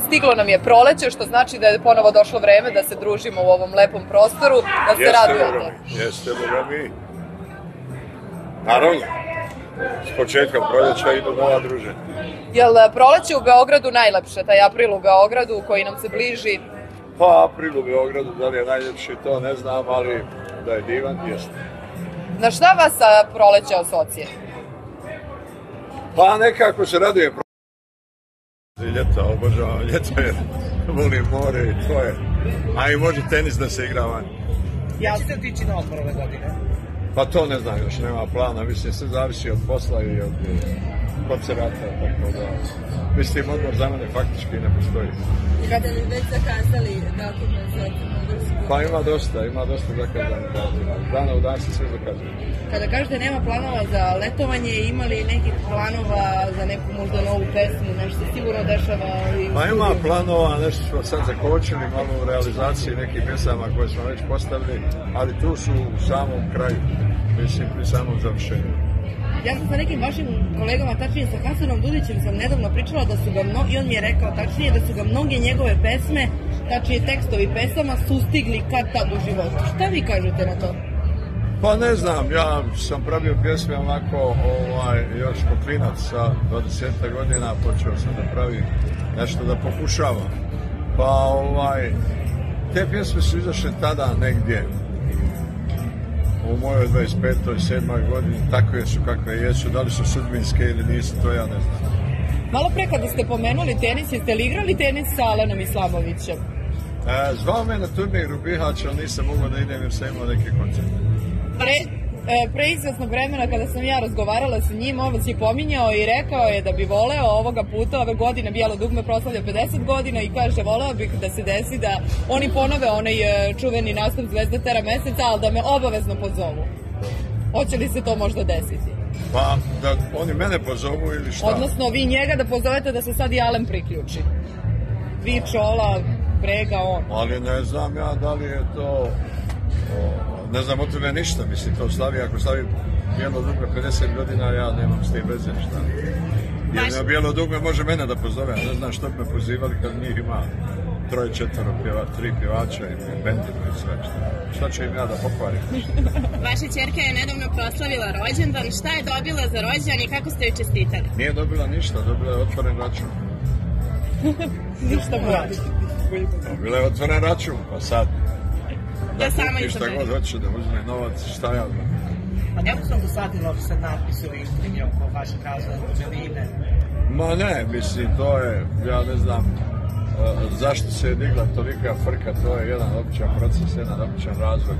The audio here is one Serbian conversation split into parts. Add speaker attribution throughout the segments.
Speaker 1: Stiglo nam je proleće, što znači da je ponovo došlo vreme da se družimo u ovom lepom prostoru, da se
Speaker 2: Jeste, mi, jeste, Boga mi. Naravno, s početka proljeća idu nova druženja.
Speaker 1: Jel e, proleće u Beogradu najlepše, taj april u Beogradu koji nam se bliži?
Speaker 2: Pa april u Beogradu, da li je najljepši, to ne znam, ali da je divan, jeste.
Speaker 1: Na šta vas sa proleća asocije?
Speaker 2: Pa nekako se radujem. Ljeta, obožavam ljeto jer volim more i to je. A i može tenis da se igra van.
Speaker 3: Ja ćete otići na odmor ove godine.
Speaker 2: Pa to ne znam, još nema plana, mislim, sve zavisi od posla i od eh, koncerata, tako da... Mislim, odmor za mene faktički ne postoji.
Speaker 4: Kada bi već zakazali datume za?
Speaker 2: Pa ima dosta, ima dosta zakazanih datuma. Dana u dan se sve zakazuje.
Speaker 4: Kada kažete nema planova za letovanje, ima li nekih planova neku možda novu pesmu, nešto sigurno dešava? i-
Speaker 2: Pa ima planova, nešto smo sad zakočili malo u realizaciji nekih pjesama koje smo već postavili, ali tu su u samom kraju, mislim, pri samom završenju.
Speaker 4: Ja sam sa nekim vašim kolegama, tačnije sa Hasanom Dudićem sam nedavno pričala da su ga mno, i on mi je rekao tačnije da su ga mnoge njegove pesme, tačnije tekstovi pesama, sustigli kad tad u životu. Šta vi kažete na to?
Speaker 2: Pa ne znam, ja sam pravio pjesme onako, ovaj, još ko klinac sa 20 godina, počeo sam da pravim nešto da pokušavam. Pa ovaj, te pjesme su izašle tada negdje u mojoj 25. 7. godini, takve su kakve jesu, da li su sudbinske ili nisu, to ja ne znam.
Speaker 1: Malo pre kada ste pomenuli tenis, jeste li igrali tenis sa Alenom Islamovićem?
Speaker 2: E, zvao me na turnir u Bihać, ali nisam mogao da idem jer sam imao neki koncert.
Speaker 1: Pre, e, pre izvesnog vremena kada sam ja razgovarala sa njim, on vas je pominjao i rekao je da bi voleo ovoga puta, ove godine Bijelo dugme proslavlja 50 godina i kaže voleo bih da se desi da oni ponove onaj e, čuveni nastup Zvezda Tera meseca, ali da me obavezno pozovu. Hoće li se to možda desiti?
Speaker 2: Pa da oni mene pozovu ili šta?
Speaker 1: Odnosno, vi njega da pozovete da se sad i Alen priključi. Vi, Čola, Brega, on.
Speaker 2: Ali ne znam ja da li je to... O, ne znam o tome ništa, mislim, to slavi, ako slavi bijelo dugme 50 godina, ja nemam s tim veze šta. Jer na bijelo dugme može mene da pozove, ja ne znam što bi me pozivali kad njih ima troje, četvoro, pjeva, tri pjevača i bendima i sve šta. Šta ću im ja da pokvarim?
Speaker 5: Vaša čerka je nedavno proslavila rođendan. Šta je dobila za rođendan i kako ste joj čestitali?
Speaker 2: Nije dobila ništa, dobila je otvoren račun.
Speaker 1: Ništa mladi.
Speaker 2: Dobila je otvoren račun, pa sad
Speaker 5: Ja sama
Speaker 2: kupi šta god hoće da uzme novac, šta ja znam.
Speaker 3: A kako sam dosadilo se natpisi u Istrini oko vašeg razvoja Beline?
Speaker 2: Ma ne, mislim, to je, ja ne znam e, zašto se je digla tolika frka, to je jedan običan proces, jedan običan razvoj,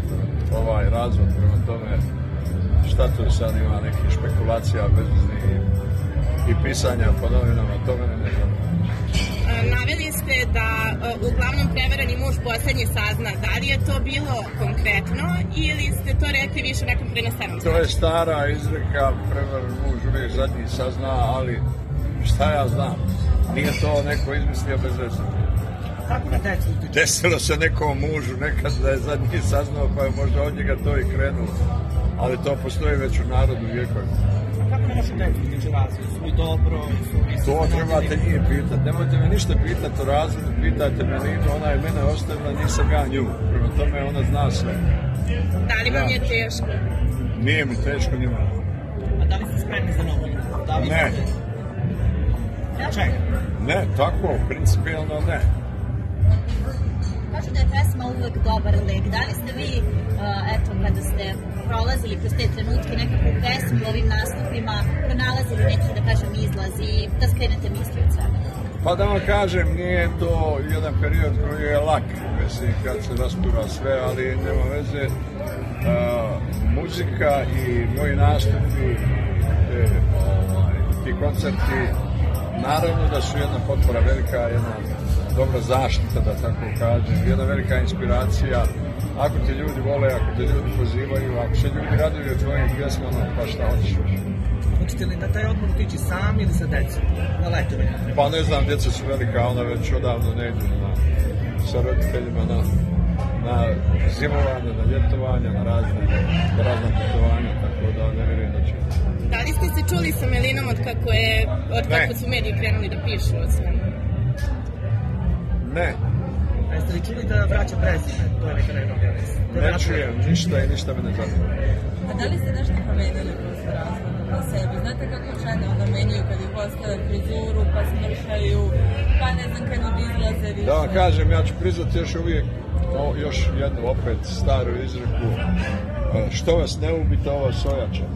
Speaker 2: ovaj razvoj, prema tome, šta tu sad ima nekih špekulacija bezveznih i, i pisanja po novinama, to mene ne znam.
Speaker 5: E, Naveli ste da uglavnom prevarani muž poslednji sazna. Da li je to bilo konkretno ili ste to rekli više nekom prenesenom
Speaker 2: To je stara izreka, prevaren muž uvijek zadnji sazna, ali šta ja znam, nije to neko izmislio bez veze.
Speaker 3: Kako na decu utiče?
Speaker 2: Desilo se nekom mužu nekad da je zadnji saznao, pa je možda od njega to i krenulo. Ali to postoji već u narodu vjekovima.
Speaker 3: A kako na vašu decu utiče razvoj? Dobro? Su li su
Speaker 2: To trebate njih pitati. Nemojte me ništa pitati o razvoju, pitajte me Ninu, ona je mene ostavila, nisam ja nju. Prema tome ona zna sve.
Speaker 5: Da li vam je teško?
Speaker 2: Nije mi teško njima.
Speaker 3: A da li ste spremni za novu ljubav? Da li
Speaker 2: Ne.
Speaker 3: Čega?
Speaker 2: Ne, tako, principijalno ne.
Speaker 6: Kažu da je pesma uvek dobar lek. Da li ste vi, uh, eto, kada ste prolazili kroz te trenutke nekakvu pesmu u ovim nastupima, pronalazili neki, da kažem, izlaz i da skrenete misli od svega?
Speaker 2: Pa da vam kažem, nije to jedan period koji je lak, mislim, kad se raspura sve, ali nema veze. A, muzika i moji nastupi, te, ovaj, ti koncerti, naravno da su jedna potpora velika, jedna dobra zaštita, da tako kažem, jedna velika inspiracija. Ako te ljudi vole, ako te ljudi pozivaju, ako se ljudi raduju od tvojim pjesmama, pa šta hoćeš još?
Speaker 3: Hoćete li na taj odmor otići sami ili sa decom? Na letovanje?
Speaker 2: Pa ne znam, djeca su velika, ona već odavno ne idu na, sa roditeljima na, na zimovanje, na ljetovanje, na razne, na razne putovanja, tako da ne vjerujem da će.
Speaker 5: Da li ste se čuli sa Melinom od kako, je, od
Speaker 2: Ne.
Speaker 5: kako su mediji krenuli da pišu o svemu?
Speaker 2: Ne,
Speaker 3: A jeste li čuli da vraća prezime? To je neka najnovija vest. Da
Speaker 2: ne čujem ništa i ništa me ne zanima.
Speaker 7: A da li ste nešto promenili kroz razlog po sebi? Znate kako žene onda menjaju kad ih ostave frizuru, pa smršaju, pa ne znam kad od izlaze više.
Speaker 2: Da vam kažem, ja ću priznati još uvijek o, još jednu opet staru izreku e, što vas ne ubi, to vas ojača.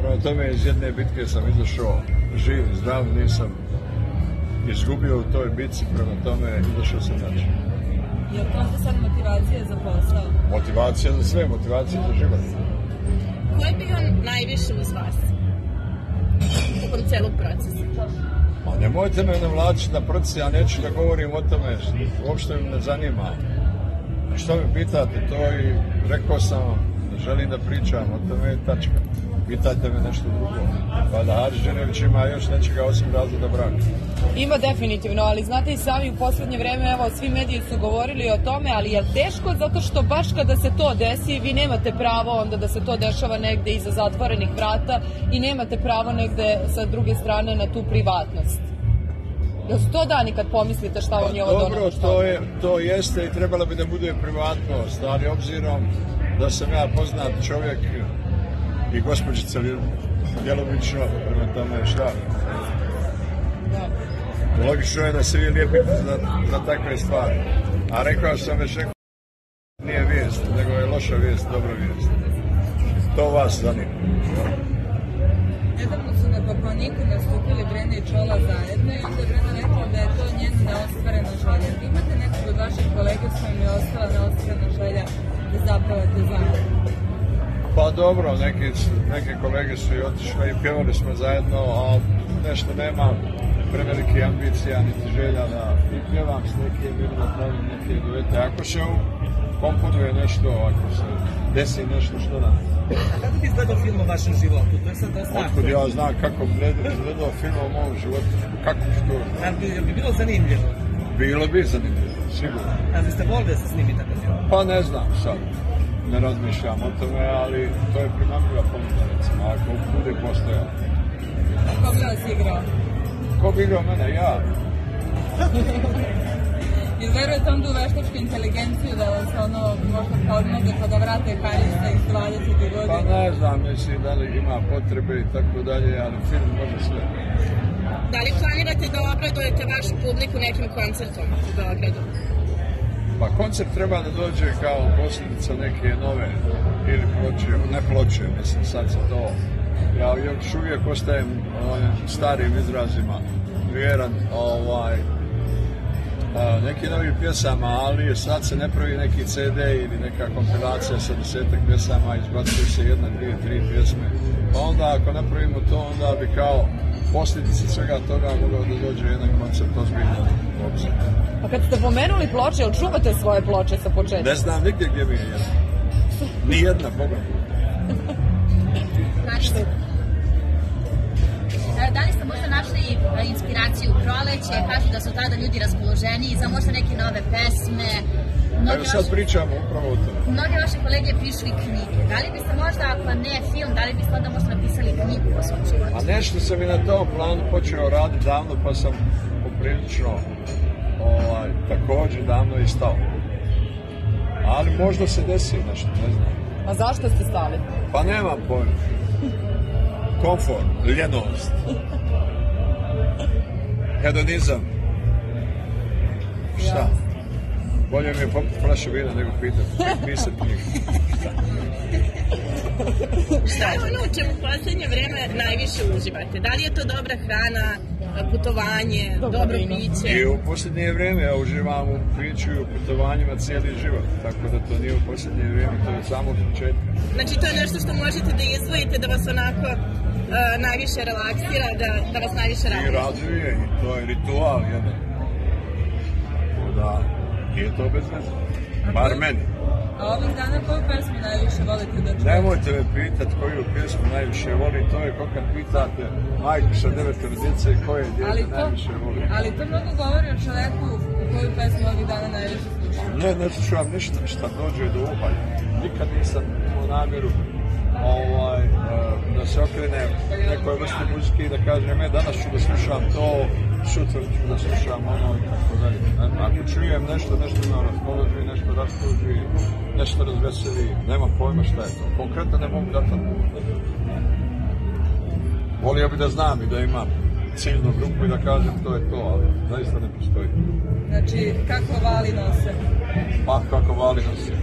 Speaker 2: Prema tome iz jedne bitke sam izašao živ, zdrav, nisam izgubio u toj bitci, prema tome izašao sam znači.
Speaker 7: Je li to sad motivacija za posao?
Speaker 2: Motivacija za sve, motivacija za život.
Speaker 5: Ko je bio najviše uz vas? Tokom celog procesa.
Speaker 2: Ma nemojte me navlačiti na proces, ja neću da govorim o tome, uopšte me ne zanima. Što me pitate, to i rekao sam želim da pričam, o tome tačka. Pitajte me nešto drugo. Pa da Hadži Đenević ima još nečega osim razloga braka.
Speaker 1: Ima definitivno, ali znate i sami u poslednje vreme, evo, svi mediji su govorili o tome, ali je teško zato što baš kada se to desi, vi nemate pravo onda da se to dešava negde iza zatvorenih vrata i nemate pravo negde sa druge strane na tu privatnost. Da su to dani kad pomislite šta vam je ovo
Speaker 2: Pa Dobro,
Speaker 1: donalo?
Speaker 2: to, je, to jeste i trebalo bi da bude privatnost, ali obzirom da sam ja poznat čovjek i gospođica djelomično, prema tome šta. Logično je da se vi lijepite za, za takve stvari. A rekao sam već neko nije vijest, nego je loša vijest, dobra vijest. To vas zanima.
Speaker 7: Nedavno su na Koponiku nastupili Brenda i Čola zajedno i onda Brenda rekla da je to njen neostvarena želja. Imate nekog od vaših kolega s kojim je ostala neostvarena želja da zapevate zajedno?
Speaker 2: Pa dobro, neki, neke kolege su i otišle i pjevali smo zajedno, a nešto nemam prevelike ambicija niti želja da i pjevam s nekim ili da pravim neke duete. Ako se komponuje nešto, ako se desi nešto, što da.
Speaker 3: A kako bi izgledao film o vašem životu? To je sad dosta
Speaker 2: Otkud ja znam kako bi izgledao film o mom životu, kako što
Speaker 3: Ali bi, bi bilo zanimljivo.
Speaker 2: Bilo bi zanimljivo, sigurno.
Speaker 3: A biste volili da se snimi film?
Speaker 2: Pa ne znam sad, ne razmišljam o tome, ali to je primamljiva ponuda, recimo, ako bude postojala.
Speaker 7: Ko bi vas igrao?
Speaker 2: Ko bi igrao mene? Ja.
Speaker 7: Jer verujete onda u veštačku inteligenciju da vas ono možda podmogne pa da vrate karista iz 20.
Speaker 2: Pa
Speaker 7: godine?
Speaker 2: ne znam, mislim da li ima potrebe i tako dalje, ali film može sve.
Speaker 5: Da li planirate da obradujete vašu publiku nekim koncertom u Beogradu?
Speaker 2: Pa koncert treba da dođe kao posljedica neke nove ili ploče, ne ploče, mislim sad se to, ja još uvijek ostajem ovim starim izrazima vjeran, ovaj, neki novi pjesama, ali sad se ne pravi neki CD ili neka kompilacija sa desetak pjesama, izbacuje se jedna, dvije, tri pjesme. Pa onda ako napravimo to, onda bi kao posljedica svega toga mogao da dođe jedan koncert ozbiljno.
Speaker 1: A kad ste pomenuli ploče, jel čuvate svoje ploče sa početka?
Speaker 2: Ne znam nigdje gdje mi je jedna. Ni jedna, Boga mi.
Speaker 6: Proleće, kažu da su tada ljudi raspoloženiji za možda neke nove pesme, mnogi
Speaker 2: Evo sad pričamo upravo o tome.
Speaker 6: mnogi vaši kolege pišu i knjige. Da li biste možda, ako ne film, da li biste onda možda napisali knjigu o svom životu?
Speaker 2: A nešto sam i na tom planu počeo raditi davno, pa sam poprilično ovaj, također davno i stao. Ali možda se desi nešto, ne znam.
Speaker 1: A zašto ste stali?
Speaker 2: Pa nemam pojma. Komfort, ljenost. Hedonizam. Šta? Bolje mi je popiti flašu vina nego pitati. Pisati knjigu.
Speaker 5: Šta je ono u čemu u poslednje vreme najviše uživate? Da li je to dobra hrana, putovanje,
Speaker 1: Dobro
Speaker 5: dobro piće?
Speaker 2: I u posljednje vrijeme ja uživam u piću i u putovanjima cijeli život. Tako da to nije u posljednje vrijeme, to je od samog početka.
Speaker 5: Znači to je nešto što možete da izdvojite da vas onako najviše relaksira, da, da vas najviše
Speaker 2: I
Speaker 5: raduje.
Speaker 2: raduje i to je ritual jedan. Tako da nije to bez veze. Bar meni.
Speaker 7: A ovih dana koju pesmu najviše volite da čujete?
Speaker 2: Nemojte me pitat koju pjesmu najviše voli, to je kao kad pitate majku sa devetero djece koje
Speaker 7: Ali
Speaker 2: djete
Speaker 7: to,
Speaker 2: najviše voli.
Speaker 7: ali to mnogo govori o čoveku koju pesmu ovih dana najviše sluša.
Speaker 2: Ne, ne slušam ništa, šta dođe do uha. Nikad nisam imao namjeru ovaj, eh, da se okrenem nekoj vrsti muzike i da kažem, e, danas ću da slušam to sutra ću da slušam ono i tako dalje. Ne, Ako čujem nešto, nešto me raspoloži, nešto rastuži, nešto razveseli, nema pojma šta je to. Konkretno ne mogu dati odgovor. Volio bi da znam i da imam ciljnu grupu i da kažem to je to, ali zaista ne postoji.
Speaker 7: Znači, kako vali nose?
Speaker 2: Pa kako vali nas je.